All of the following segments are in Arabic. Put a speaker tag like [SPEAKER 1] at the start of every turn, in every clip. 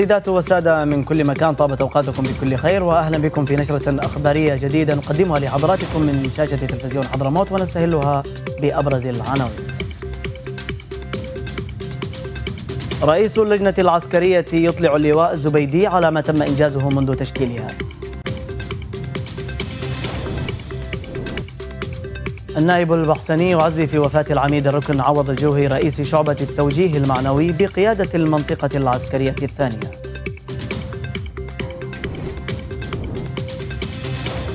[SPEAKER 1] السيدات والسادة من كل مكان طابت أوقاتكم بكل خير وأهلا بكم في نشرة أخبارية جديدة نقدمها لحضراتكم من شاشة تلفزيون حضرموت ونستهلها بأبرز العناوين. رئيس اللجنة العسكرية يطلع اللواء الزبيدي على ما تم إنجازه منذ تشكيلها. النائب البحسني يعزي في وفاة العميد الركن عوض الجوهي رئيس شعبة التوجيه المعنوي بقيادة المنطقة العسكرية الثانية.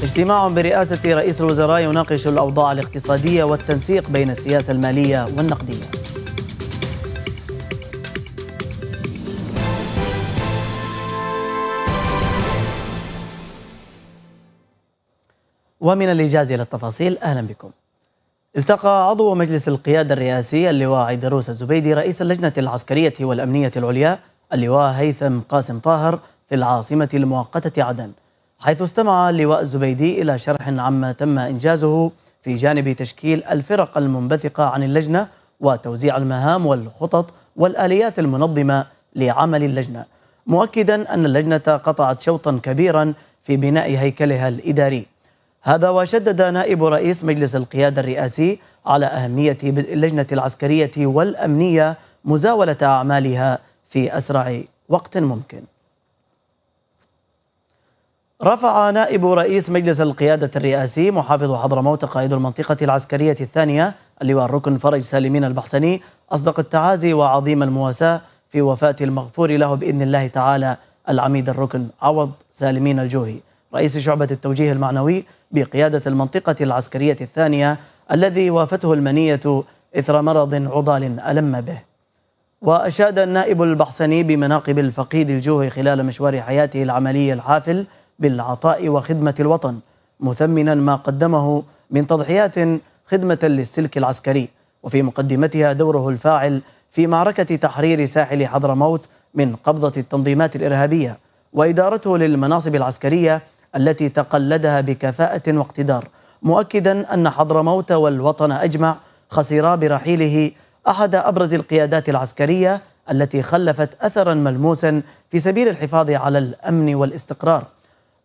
[SPEAKER 1] اجتماع برئاسة رئيس الوزراء يناقش الأوضاع الاقتصادية والتنسيق بين السياسة المالية والنقدية. ومن الإيجاز إلى التفاصيل أهلا بكم. التقى عضو مجلس القيادة الرئاسي اللواء عيدروس الزبيدي رئيس اللجنة العسكرية والأمنية العليا اللواء هيثم قاسم طاهر في العاصمة المؤقتة عدن. حيث استمع اللواء الزبيدي إلى شرح عما تم إنجازه في جانب تشكيل الفرق المنبثقة عن اللجنة وتوزيع المهام والخطط والآليات المنظمة لعمل اللجنة. مؤكدا أن اللجنة قطعت شوطا كبيرا في بناء هيكلها الإداري. هذا وشدد نائب رئيس مجلس القيادة الرئاسي على أهمية بدء اللجنة العسكرية والأمنية مزاولة أعمالها في أسرع وقت ممكن. رفع نائب رئيس مجلس القيادة الرئاسي محافظ حضرموت قائد المنطقة العسكرية الثانية اللواء الركن فرج سالمين البحسني أصدق التعازي وعظيم المواساة في وفاة المغفور له بإذن الله تعالى العميد الركن عوض سالمين الجوهي. رئيس شعبة التوجيه المعنوي بقيادة المنطقة العسكرية الثانية الذي وافته المنية إثر مرض عضال ألم به. وأشاد النائب البحسني بمناقب الفقيد الجوهي خلال مشوار حياته العملي الحافل بالعطاء وخدمة الوطن مثمنا ما قدمه من تضحيات خدمة للسلك العسكري. وفي مقدمتها دوره الفاعل في معركة تحرير ساحل حضرموت من قبضة التنظيمات الإرهابية وإدارته للمناصب العسكرية التي تقلدها بكفاءة واقتدار مؤكدا أن حضرموت والوطن أجمع خسرا برحيله أحد أبرز القيادات العسكرية التي خلفت أثرا ملموسا في سبيل الحفاظ على الأمن والاستقرار.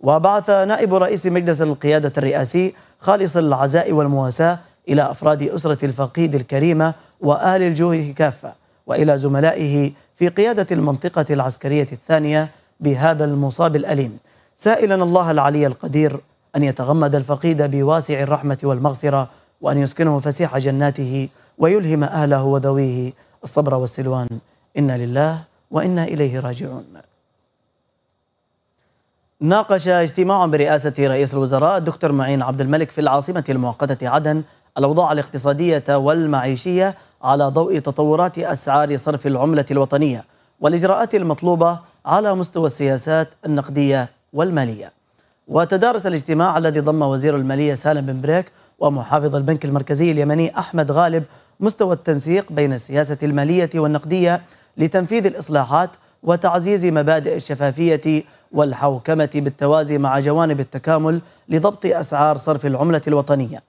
[SPEAKER 1] وبعث نائب رئيس مجلس القيادة الرئاسي خالص العزاء والمواساة إلى أفراد أسرة الفقيد الكريمة وآل الجوه كافة وإلى زملائه في قيادة المنطقة العسكرية الثانية بهذا المصاب الأليم. سائلا الله العلي القدير أن يتغمد الفقيد بواسع الرحمة والمغفرة وأن يسكنه فسيح جناته ويلهم أهله وذويه الصبر والسلوان. إنا لله وإنا إليه راجعون. ناقش اجتماع برئاسة رئيس الوزراء الدكتور معين عبد الملك في العاصمة المؤقتة عدن الأوضاع الاقتصادية والمعيشية على ضوء تطورات أسعار صرف العملة الوطنية والإجراءات المطلوبة على مستوى السياسات النقدية. والمالية. وتدارس الاجتماع الذي ضم وزير المالية سالم بن بريك ومحافظ البنك المركزي اليمني أحمد غالب مستوى التنسيق بين السياسة المالية والنقدية لتنفيذ الإصلاحات وتعزيز مبادئ الشفافية والحوكمة بالتوازي مع جوانب التكامل لضبط أسعار صرف العملة الوطنية.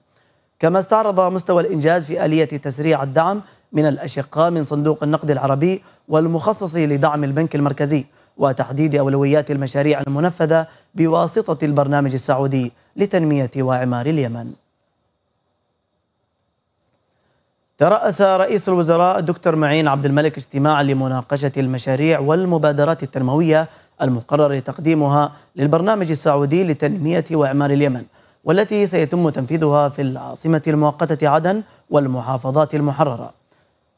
[SPEAKER 1] كما استعرض مستوى الإنجاز في آلية تسريع الدعم من الأشقاء من صندوق النقد العربي والمخصص لدعم البنك المركزي. وتحديد أولويات المشاريع المنفذة بواسطة البرنامج السعودي لتنمية وإعمار اليمن. ترأس رئيس الوزراء الدكتور معين عبد الملك اجتماعا لمناقشة المشاريع والمبادرات التنموية المقرر تقديمها للبرنامج السعودي لتنمية وإعمار اليمن والتي سيتم تنفيذها في العاصمة المؤقتة عدن والمحافظات المحررة.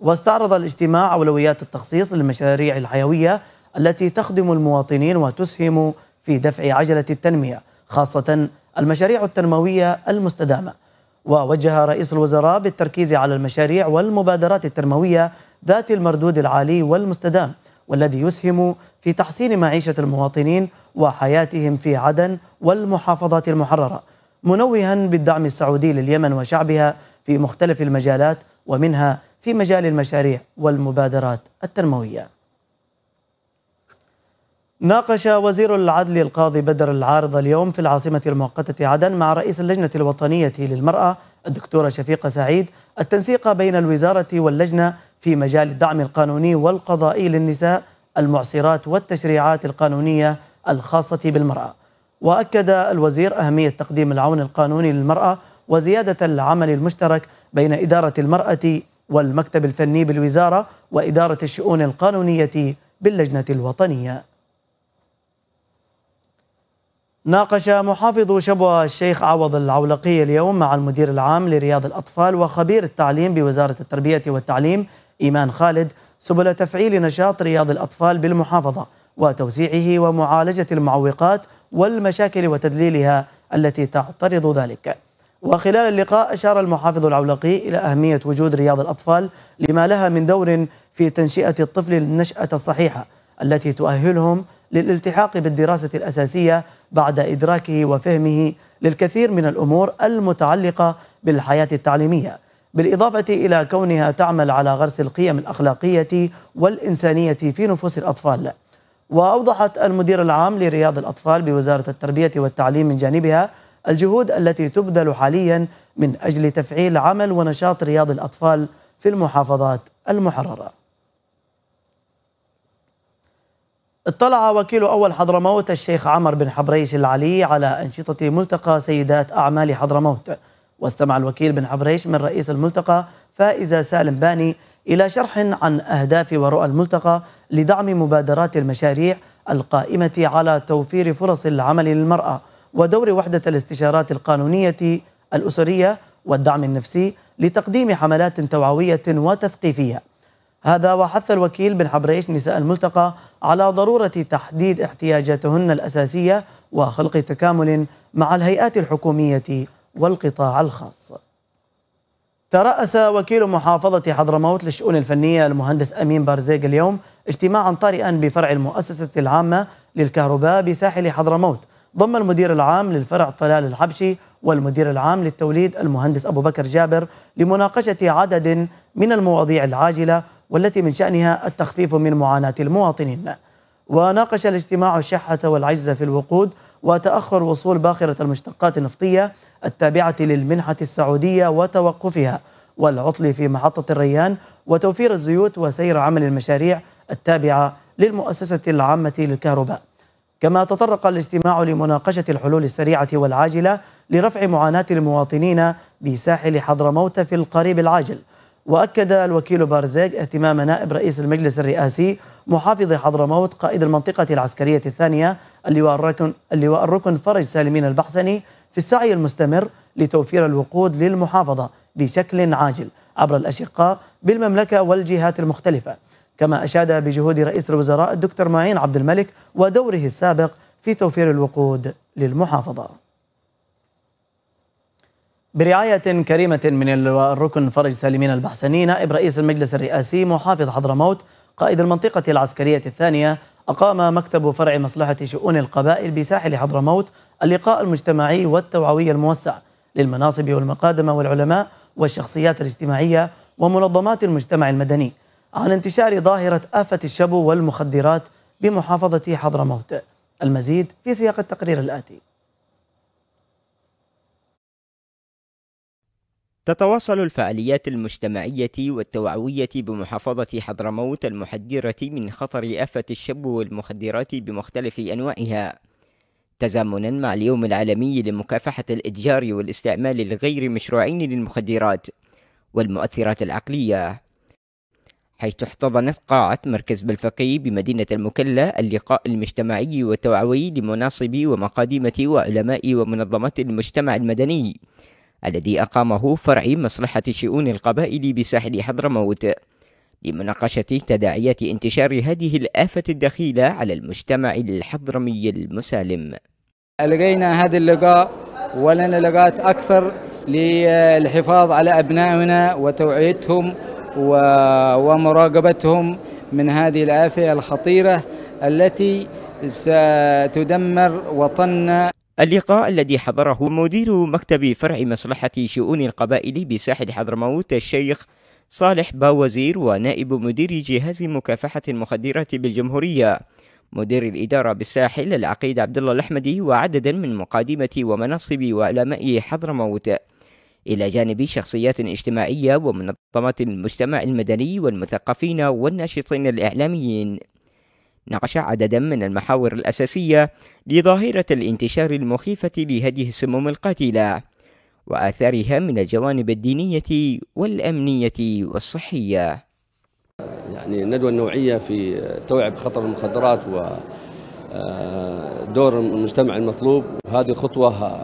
[SPEAKER 1] واستعرض الاجتماع أولويات التخصيص للمشاريع الحيوية التي تخدم المواطنين وتسهم في دفع عجلة التنمية خاصة المشاريع التنموية المستدامة. ووجه رئيس الوزراء بالتركيز على المشاريع والمبادرات التنموية ذات المردود العالي والمستدام والذي يسهم في تحسين معيشة المواطنين وحياتهم في عدن والمحافظات المحررة منوها بالدعم السعودي لليمن وشعبها في مختلف المجالات ومنها في مجال المشاريع والمبادرات التنموية. ناقش وزير العدل القاضي بدر العارض اليوم في العاصمة المؤقتة عدن مع رئيس اللجنة الوطنية للمرأة الدكتورة شفيقة سعيد التنسيق بين الوزارة واللجنة في مجال الدعم القانوني والقضائي للنساء المعسرات والتشريعات القانونية الخاصة بالمرأة. وأكد الوزير أهمية تقديم العون القانوني للمرأة وزيادة العمل المشترك بين إدارة المرأة والمكتب الفني بالوزارة وإدارة الشؤون القانونية باللجنة الوطنية. ناقش محافظ شبوة الشيخ عوض العولقي اليوم مع المدير العام لرياض الأطفال وخبير التعليم بوزارة التربية والتعليم إيمان خالد سبل تفعيل نشاط رياض الأطفال بالمحافظة وتوسيعه ومعالجة المعوقات والمشاكل وتدليلها التي تعترض ذلك. وخلال اللقاء أشار المحافظ العولقي إلى أهمية وجود رياض الأطفال لما لها من دور في تنشئة الطفل للنشأة الصحيحة التي تؤهلهم للالتحاق بالدراسة الأساسية بعد إدراكه وفهمه للكثير من الأمور المتعلقة بالحياة التعليمية بالإضافة إلى كونها تعمل على غرس القيم الأخلاقية والإنسانية في نفوس الأطفال. وأوضحت المدير العام لرياض الأطفال بوزارة التربية والتعليم من جانبها الجهود التي تبذل حاليا من أجل تفعيل عمل ونشاط رياض الأطفال في المحافظات المحررة. اطلع وكيل أول حضرموت الشيخ عمر بن حبريش العلي على أنشطة ملتقى سيدات أعمال حضرموت. واستمع الوكيل بن حبريش من رئيس الملتقى فائزة سالم باني إلى شرح عن أهداف ورؤى الملتقى لدعم مبادرات المشاريع القائمة على توفير فرص العمل للمرأة ودور وحدة الاستشارات القانونية الأسرية والدعم النفسي لتقديم حملات توعوية وتثقيفية. هذا وحث الوكيل بن حبريش نساء الملتقى على ضرورة تحديد احتياجاتهن الأساسية وخلق تكامل مع الهيئات الحكومية والقطاع الخاص. ترأس وكيل محافظة حضرموت للشؤون الفنية المهندس أمين بارزيق اليوم اجتماعا طارئا بفرع المؤسسة العامة للكهرباء بساحل حضرموت. ضم المدير العام للفرع طلال الحبشي والمدير العام للتوليد المهندس أبو بكر جابر لمناقشة عدد من المواضيع العاجلة والتي من شأنها التخفيف من معاناة المواطنين. وناقش الاجتماع الشحة والعجز في الوقود وتأخر وصول باخرة المشتقات النفطية التابعة للمنحة السعودية وتوقفها والعطل في محطة الريان وتوفير الزيوت وسير عمل المشاريع التابعة للمؤسسة العامة للكهرباء. كما تطرق الاجتماع لمناقشة الحلول السريعة والعاجلة لرفع معاناة المواطنين بساحل حضرموت في القريب العاجل. وأكد الوكيل بارزيغ اهتمام نائب رئيس المجلس الرئاسي محافظ حضرموت قائد المنطقة العسكرية الثانية اللواء الركن, اللواء الركن فرج سالمين البحسني في السعي المستمر لتوفير الوقود للمحافظة بشكل عاجل عبر الأشقاء بالمملكة والجهات المختلفة. كما أشاد بجهود رئيس الوزراء الدكتور معين عبد الملك ودوره السابق في توفير الوقود للمحافظة. برعاية كريمة من الركن فرج سالمين البحسني نائب رئيس المجلس الرئاسي محافظ حضرموت قائد المنطقة العسكرية الثانية أقام مكتب فرع مصلحة شؤون القبائل بساحل حضرموت اللقاء المجتمعي والتوعوي الموسع للمناصب والمقادمة والعلماء والشخصيات الاجتماعية ومنظمات المجتمع المدني عن انتشار ظاهرة آفة الشبو والمخدرات بمحافظة حضرموت. المزيد في سياق التقرير الآتي.
[SPEAKER 2] تتواصل الفعاليات المجتمعية والتوعوية بمحافظة حضرموت المحذرة من خطر آفة الشب والمخدرات بمختلف أنواعها. تزامنا مع اليوم العالمي لمكافحة الإتجار والاستعمال الغير مشروعين للمخدرات والمؤثرات العقلية. حيث احتضنت قاعة مركز بلفقي بمدينة المكلا اللقاء المجتمعي والتوعوي لمناصبي ومقادمة وعلماء ومنظمات المجتمع المدني. الذي أقامه فرع مصلحة شؤون القبائل بساحل حضرموت. لمناقشة تداعيات انتشار هذه الآفة الدخيلة على المجتمع الحضرمي المسالم.
[SPEAKER 3] لقينا هذا اللقاء ولنا لقاءات أكثر للحفاظ على أبنائنا وتوعيتهم ومراقبتهم من هذه الآفة الخطيرة التي ستدمر وطننا
[SPEAKER 2] اللقاء الذي حضره مدير مكتب فرع مصلحة شؤون القبائل بساحل حضرموت الشيخ صالح باوزير ونائب مدير جهاز مكافحة المخدرات بالجمهورية. مدير الإدارة بالساحل العقيد عبد الله الأحمدي وعددا من مقادمة ومناصب وعلماء حضرموت. إلى جانب شخصيات اجتماعية ومنظمات المجتمع المدني والمثقفين والناشطين الإعلاميين. ناقش عددا من المحاور الأساسية لظاهرة الانتشار المخيفة لهذه السموم القاتلة وآثارها من الجوانب الدينية والأمنية والصحية.
[SPEAKER 4] يعني الندوة النوعية في التوعية بخطر المخدرات ودور المجتمع المطلوب. وهذه خطوة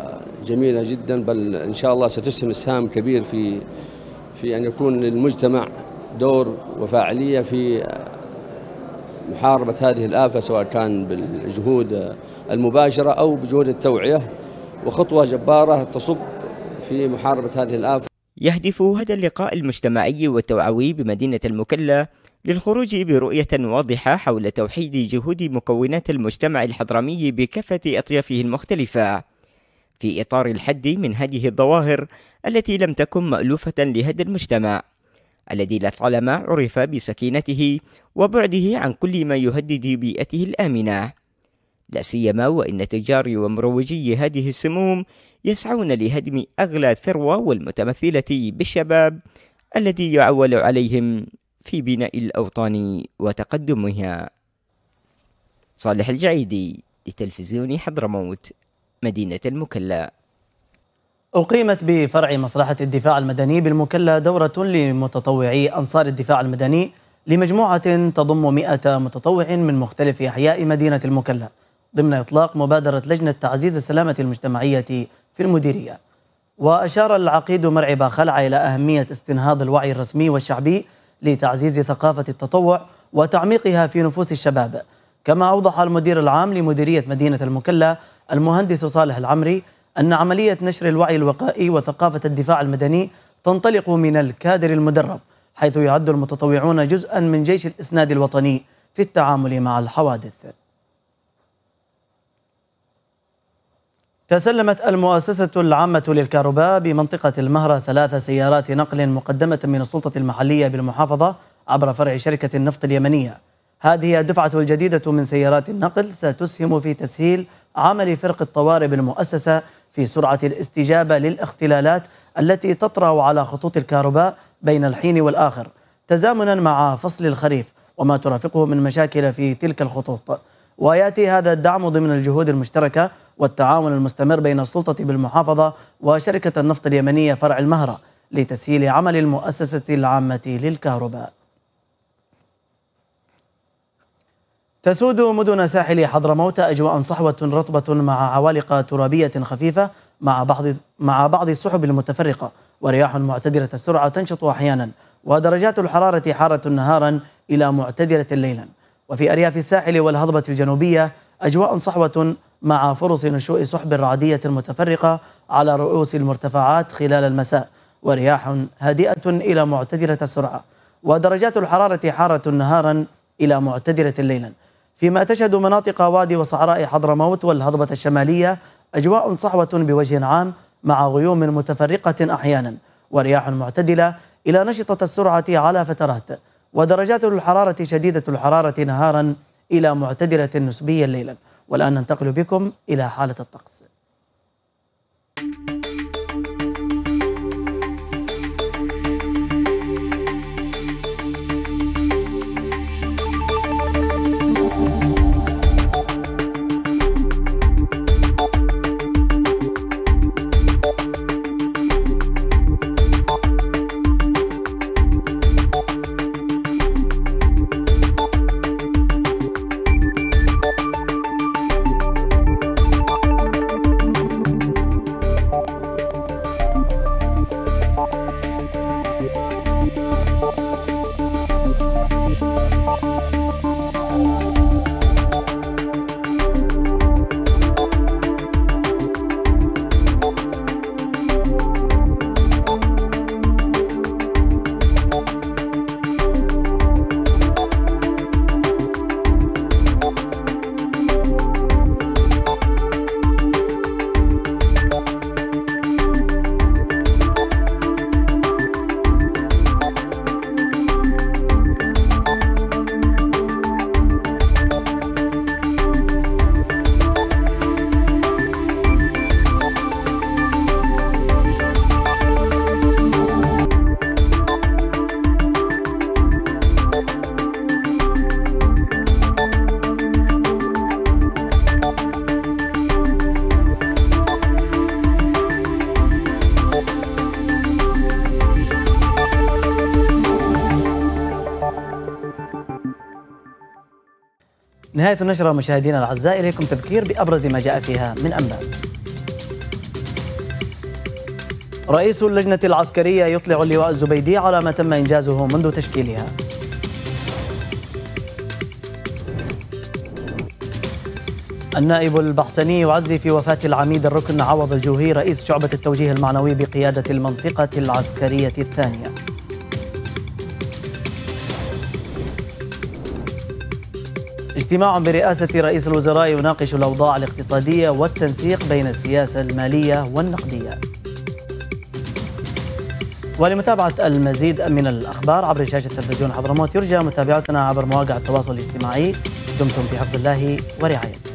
[SPEAKER 4] جميلة جدا بل إن شاء الله ستسهم إسهام كبير في في أن يكون للمجتمع دور وفاعلية في محاربة هذه الآفة سواء كان بالجهود المباشرة أو بجهود التوعية وخطوة جبارة تصب في محاربة هذه الآفة.
[SPEAKER 2] يهدف هذا اللقاء المجتمعي والتوعوي بمدينة المكلا للخروج برؤية واضحة حول توحيد جهود مكونات المجتمع الحضرمي بكافة أطيافه المختلفة. في إطار الحد من هذه الظواهر التي لم تكن مألوفة لهذا المجتمع. الذي لطالما عرف بسكينته وبعده عن كل ما يهدد بيئته الآمنة. لا سيما وإن تجار ومروجي هذه السموم يسعون لهدم أغلى ثروة والمتمثلة بالشباب الذي يعول عليهم في بناء الأوطان وتقدمها. صالح الجعيدي لتلفزيون حضرموت مدينة المكلا.
[SPEAKER 1] أقيمت بفرع مصلحة الدفاع المدني بالمكلا دورة لمتطوعي أنصار الدفاع المدني لمجموعة تضم 100 متطوع من مختلف أحياء مدينة المكلا ضمن إطلاق مبادرة لجنة تعزيز السلامة المجتمعية في المديرية. وأشار العقيد مرعي خلع إلى أهمية استنهاض الوعي الرسمي والشعبي لتعزيز ثقافة التطوع وتعميقها في نفوس الشباب. كما أوضح المدير العام لمديرية مدينة المكلا المهندس صالح العمري أن عملية نشر الوعي الوقائي وثقافة الدفاع المدني تنطلق من الكادر المدرب حيث يعد المتطوعون جزءا من جيش الإسناد الوطني في التعامل مع الحوادث. تسلمت المؤسسة العامة للكهرباء بمنطقة المهرة ثلاث سيارات نقل مقدمة من السلطة المحلية بالمحافظة عبر فرع شركة النفط اليمنية. هذه الدفعة الجديدة من سيارات النقل ستسهم في تسهيل عمل فرق الطوارئ بالمؤسسة في سرعة الاستجابة للاختلالات التي تطرأ على خطوط الكهرباء بين الحين والآخر تزامنا مع فصل الخريف وما ترافقه من مشاكل في تلك الخطوط ويأتي هذا الدعم ضمن الجهود المشتركة والتعاون المستمر بين السلطة بالمحافظة وشركة النفط اليمنية فرع المهرة لتسهيل عمل المؤسسة العامة للكهرباء. تسود مدن ساحل حضرموت أجواء صحوة رطبة مع عوالق ترابية خفيفة مع بعض مع بعض السحب المتفرقة ورياح معتدله السرعة تنشط أحيانا ودرجات الحرارة حاره نهارا إلى معتدله ليلا. وفي أرياف الساحل والهضبة الجنوبية أجواء صحوة مع فرص نشوء سحب رعدية متفرقة على رؤوس المرتفعات خلال المساء ورياح هادئة إلى معتدلة السرعة ودرجات الحرارة حارة نهارا إلى معتدلة ليلا فيما تشهد مناطق وادي وصحراء حضرموت والهضبة الشمالية أجواء صحوة بوجه عام مع غيوم متفرقة أحيانا ورياح معتدلة إلى نشطة السرعة على فترات ودرجات الحرارة شديدة الحرارة نهارا إلى معتدلة نسبيا ليلا والآن ننتقل بكم إلى حالة الطقس. نهاية النشرة مشاهدينا الأعزاء إليكم تذكير بأبرز ما جاء فيها من أنباء. رئيس اللجنة العسكرية يطلع اللواء الزبيدي على ما تم إنجازه منذ تشكيلها. النائب البحسني يعزي في وفاة العميد الركن عوض الجوهي رئيس شعبة التوجيه المعنوي بقيادة المنطقة العسكرية الثانية. اجتماع برئاسة رئيس الوزراء يناقش الأوضاع الاقتصادية والتنسيق بين السياسة المالية والنقدية. ولمتابعة المزيد من الأخبار عبر شاشة تلفزيون حضرموت يرجى متابعتنا عبر مواقع التواصل الاجتماعي. دمتم في حفظ الله ورعايته.